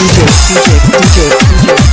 DJ, DJ, DJ, DJ.